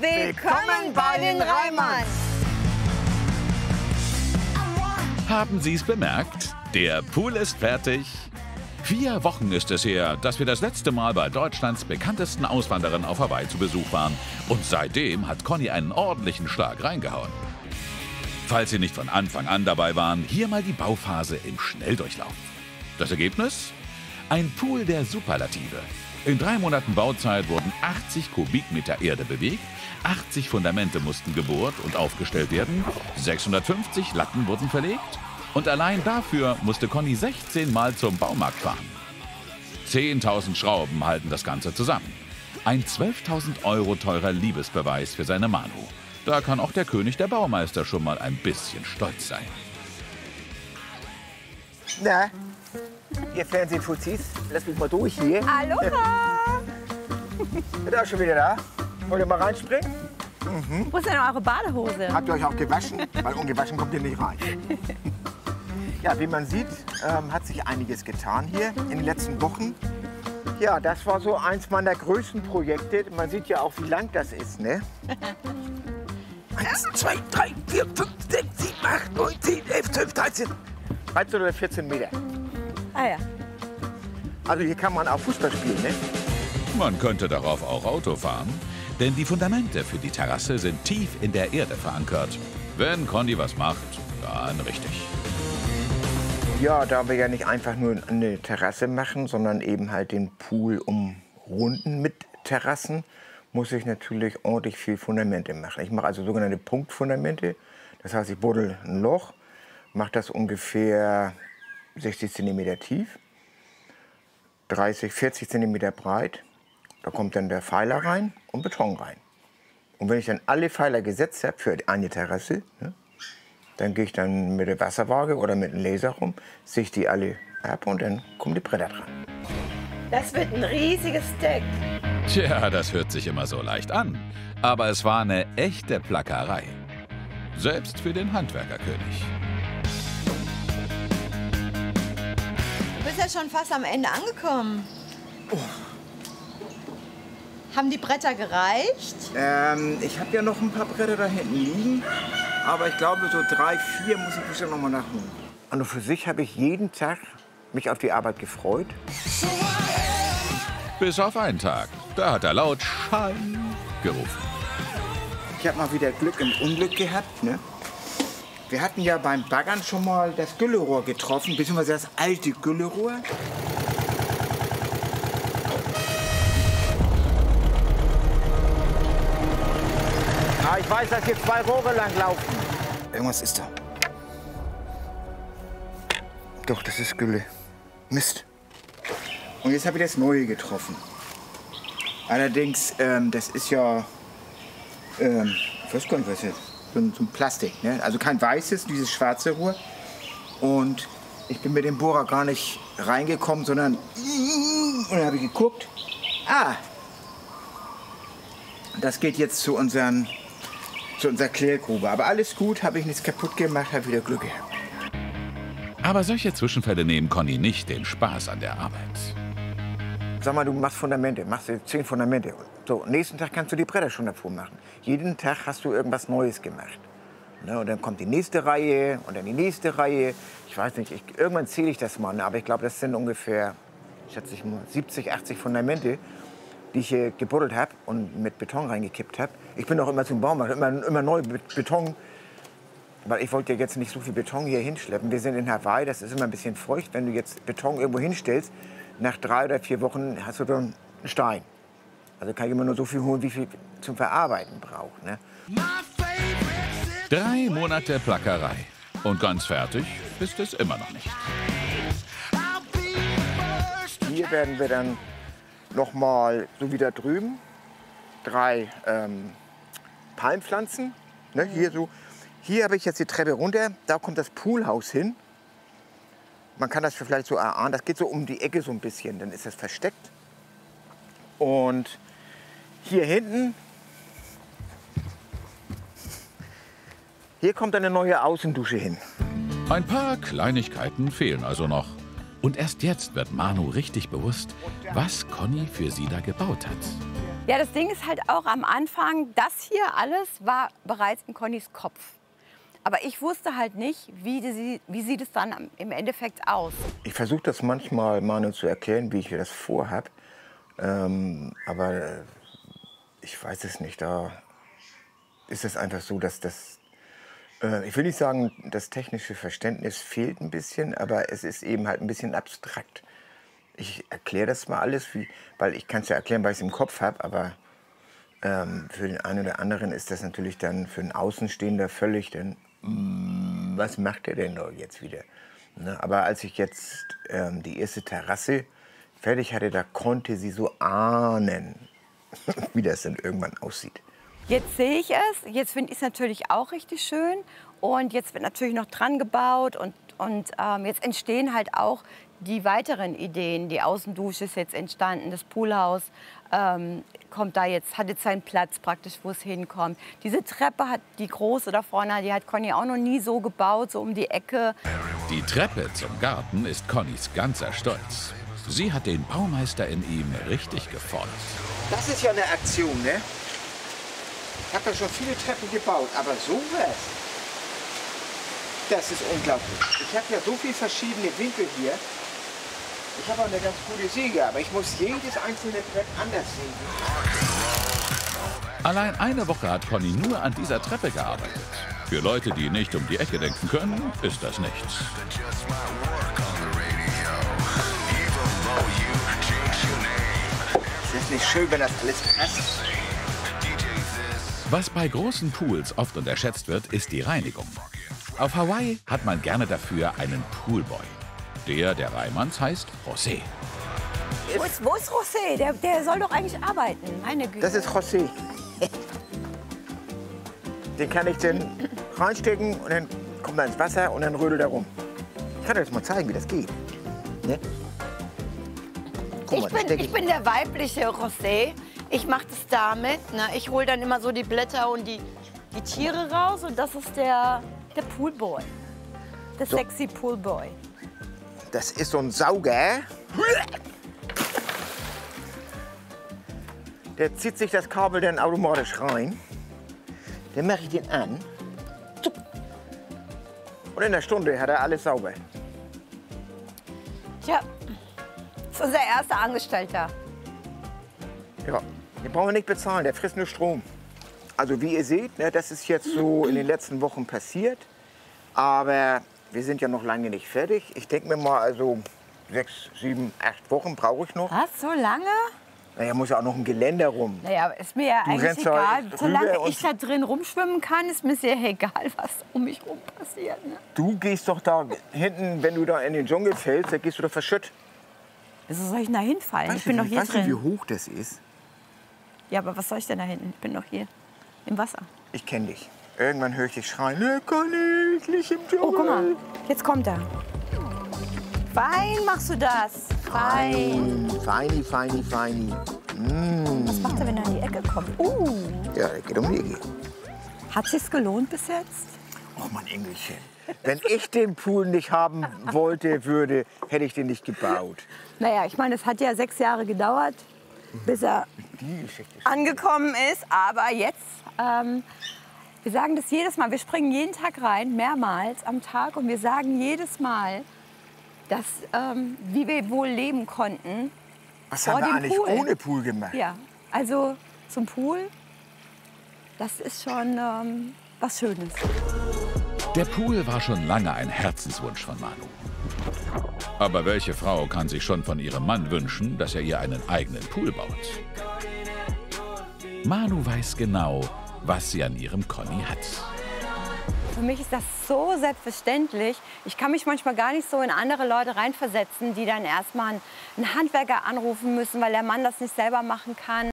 Willkommen bei den Reimann. Haben Sie es bemerkt? Der Pool ist fertig. Vier Wochen ist es her, dass wir das letzte Mal bei Deutschlands bekanntesten Auswanderern auf Hawaii zu Besuch waren. Und seitdem hat Conny einen ordentlichen Schlag reingehauen. Falls Sie nicht von Anfang an dabei waren, hier mal die Bauphase im Schnelldurchlauf. Das Ergebnis? Ein Pool der Superlative. In drei Monaten Bauzeit wurden 80 Kubikmeter Erde bewegt, 80 Fundamente mussten gebohrt und aufgestellt werden, 650 Latten wurden verlegt und allein dafür musste Conny 16 Mal zum Baumarkt fahren. 10.000 Schrauben halten das Ganze zusammen. Ein 12.000 Euro teurer Liebesbeweis für seine Manu. Da kann auch der König der Baumeister schon mal ein bisschen stolz sein. Na, ihr Fernsehfuzis, lass mich mal durch hier. Aloha. Seid auch schon wieder da? Wollt ihr mal reinspringen? Wo ist denn eure Badehose? Habt ihr euch auch gewaschen? Weil ungewaschen kommt ihr nicht rein. Ja, wie man sieht, ähm, hat sich einiges getan hier in den letzten Wochen. Ja, das war so eins meiner größten Projekte. Man sieht ja auch, wie lang das ist, ne? Eins, zwei, drei, vier, fünf, sechs, sieben, acht, neun, zehn, elf, zwölf, dreizehn. 13 oder 14 Meter. Ah ja. Also hier kann man auch Fußball spielen, ne? Man könnte darauf auch Auto fahren, denn die Fundamente für die Terrasse sind tief in der Erde verankert. Wenn Conny was macht, dann richtig. Ja, da wir ja nicht einfach nur eine Terrasse machen, sondern eben halt den Pool umrunden mit Terrassen, muss ich natürlich ordentlich viel Fundamente machen. Ich mache also sogenannte Punktfundamente. Das heißt, ich buddel ein Loch, mache das ungefähr 60 cm tief, 30, 40 cm breit. Da kommt dann der Pfeiler rein und Beton rein. Und wenn ich dann alle Pfeiler gesetzt habe für eine Terrasse, ne, dann gehe ich dann mit der Wasserwaage oder mit dem Laser rum, sichte die alle ab und dann kommen die Bretter dran. Das wird ein riesiges Deck. Tja, das hört sich immer so leicht an. Aber es war eine echte Plackerei. Selbst für den Handwerkerkönig. Ja schon fast am Ende angekommen. Haben die Bretter gereicht? Ähm, ich habe ja noch ein paar Bretter da hinten liegen, aber ich glaube, so drei, vier muss ich bestimmt noch mal nachholen. Und für sich habe ich jeden Tag mich auf die Arbeit gefreut. Bis auf einen Tag. Da hat er laut Schall gerufen. Ich habe mal wieder Glück im Unglück gehabt. Ne? Wir hatten ja beim Baggern schon mal das Güllerohr getroffen, beziehungsweise das alte Güllerohr. Ah, ich weiß, dass hier zwei Rohre lang laufen. Irgendwas ist da. Doch, das ist Gülle. Mist. Und jetzt habe ich das Neue getroffen. Allerdings, ähm, das ist ja, ähm, ich weiß gar nicht, was jetzt, so ein, so ein Plastik, ne? also kein weißes, dieses schwarze Rohr. Und ich bin mit dem Bohrer gar nicht reingekommen, sondern und dann habe ich geguckt, ah, das geht jetzt zu unseren, zu unserer Klärgrube. Aber alles gut, habe ich nichts kaputt gemacht, habe wieder Glück gehabt. Aber solche Zwischenfälle nehmen Conny nicht den Spaß an der Arbeit. Sag mal, du machst Fundamente, machst du zehn Fundamente. So, nächsten Tag kannst du die Bretter schon davor machen. Jeden Tag hast du irgendwas Neues gemacht. Ne, und dann kommt die nächste Reihe und dann die nächste Reihe. Ich weiß nicht, ich, irgendwann zähle ich das mal, ne, aber ich glaube, das sind ungefähr, schätze ich mal, 70, 80 Fundamente, die ich hier gebuddelt habe und mit Beton reingekippt habe. Ich bin auch immer zum Baumarkt, immer, immer neu mit Beton. Weil ich wollte ja jetzt nicht so viel Beton hier hinschleppen. Wir sind in Hawaii, das ist immer ein bisschen feucht. Wenn du jetzt Beton irgendwo hinstellst, nach drei oder vier Wochen hast du dann einen Stein. Also kann ich immer nur so viel holen, wie viel zum Verarbeiten braucht. Ne? Drei Monate Plackerei. Und ganz fertig ist es immer noch nicht. Hier werden wir dann noch mal, so wie da drüben, drei ähm, Palmpflanzen. Ne, hier so. Hier habe ich jetzt die Treppe runter, da kommt das Poolhaus hin. Man kann das vielleicht so erahnen, das geht so um die Ecke so ein bisschen, dann ist das versteckt. Und hier hinten, hier kommt eine neue Außendusche hin. Ein paar Kleinigkeiten fehlen also noch. Und erst jetzt wird Manu richtig bewusst, was Conny für sie da gebaut hat. Ja, das Ding ist halt auch am Anfang, das hier alles war bereits in Connys Kopf. Aber ich wusste halt nicht, wie, die, wie sieht es dann im Endeffekt aus. Ich versuche das manchmal Manu zu erklären, wie ich das vorhab. Ähm, aber äh, ich weiß es nicht. Da ist es einfach so, dass das. Äh, ich will nicht sagen, das technische Verständnis fehlt ein bisschen, aber es ist eben halt ein bisschen abstrakt. Ich erkläre das mal alles, wie, weil ich kann es ja erklären, weil ich es im Kopf habe, aber ähm, für den einen oder anderen ist das natürlich dann für einen Außenstehender völlig dann, was macht er denn da jetzt wieder? Ne? Aber als ich jetzt ähm, die erste Terrasse fertig hatte, da konnte sie so ahnen, wie das dann irgendwann aussieht. Jetzt sehe ich es, jetzt finde ich es natürlich auch richtig schön und jetzt wird natürlich noch dran gebaut und, und ähm, jetzt entstehen halt auch die weiteren Ideen. Die Außendusche ist jetzt entstanden, das Poolhaus ähm, kommt da jetzt, hat jetzt seinen Platz praktisch, wo es hinkommt. Diese Treppe hat die große da vorne, die hat Conny auch noch nie so gebaut, so um die Ecke. Die Treppe zum Garten ist Connys ganzer Stolz. Sie hat den Baumeister in ihm richtig gefordert. Das ist ja eine Aktion, ne? Ich habe ja schon viele Treppen gebaut, aber sowas, das ist unglaublich. Ich habe ja so viele verschiedene Winkel hier. Ich habe auch eine ganz gute Säge, aber ich muss jedes einzelne Brett anders sägen. Allein eine Woche hat Conny nur an dieser Treppe gearbeitet. Für Leute, die nicht um die Ecke denken können, ist das nichts. Es ist nicht schön, wenn das alles passt. Was bei großen Pools oft unterschätzt wird, ist die Reinigung. Auf Hawaii hat man gerne dafür einen Poolboy. Der der Reimanns heißt José. Wo ist, wo ist José? Der, der soll doch eigentlich arbeiten. Meine Güte. Das ist José. Den kann ich dann reinstecken und dann kommt er ins Wasser und dann rödelt er rum. Ich kann euch das mal zeigen, wie das geht. Ne? Ich, mal, da bin, steck ich bin der weibliche José. Ich mache das damit. Ne? Ich hole dann immer so die Blätter und die, die Tiere raus. Und das ist der, der Poolboy. Der So. sexy Poolboy. Das ist so ein Sauger. Der zieht sich das Kabel dann automatisch rein. Dann mache ich den an. Und in einer Stunde hat er alles sauber. Tja, das ist unser erster Angestellter. Ja, den brauchen wir nicht bezahlen, der frisst nur Strom. Also wie ihr seht, ne, das ist jetzt so in den letzten Wochen passiert. Aber wir sind ja noch lange nicht fertig. Ich denke mir mal, also sechs, sieben, acht Wochen brauche ich noch. Was, so lange? Naja, muss ja auch noch ein Geländer rum. Naja, ist mir ja Du eigentlich da egal. Solange ich da drin rumschwimmen kann, ist mir sehr egal, was um mich rum passiert. Ne? Du gehst doch da hinten, wenn du da in den Dschungel fällst, da gehst du doch verschütt. Wieso soll ich denn da hinfallen? ich bin du, doch hier weißt drin. du, wie hoch das ist? Ja, aber was soll ich denn da hinten? Ich bin doch hier im Wasser. Ich kenne dich. Irgendwann höre ich dich schreien, ne, kann ich nicht im Dschungel. Oh, guck mal, jetzt kommt er. Fein machst du das. Fein. Feini, feini, feini. Was macht er, wenn er an die Ecke kommt? Uh, Ja, der geht um die Ecke. hat sich's gelohnt bis jetzt? Oh mein Engelchen. Wenn ich den Pool nicht haben wollte, würde, hätte ich den nicht gebaut. Naja, ich meine, es hat ja sechs Jahre gedauert, bis er angekommen ist. Aber jetzt, ähm, wir sagen das jedes Mal, wir springen jeden Tag rein, mehrmals am Tag. Und wir sagen jedes Mal, dass, ähm, wie wir wohl leben konnten. Was vor haben wir dem eigentlich Pool. ohne Pool gemacht? Ja, also zum Pool, das ist schon ähm, was Schönes. Der Pool war schon lange ein Herzenswunsch von Manu. Aber welche Frau kann sich schon von ihrem Mann wünschen, dass er ihr einen eigenen Pool baut? Manu weiß genau, was sie an ihrem Conny hat. Für mich ist das so selbstverständlich. Ich kann mich manchmal gar nicht so in andere Leute reinversetzen, die dann erstmal einen Handwerker anrufen müssen, weil der Mann das nicht selber machen kann.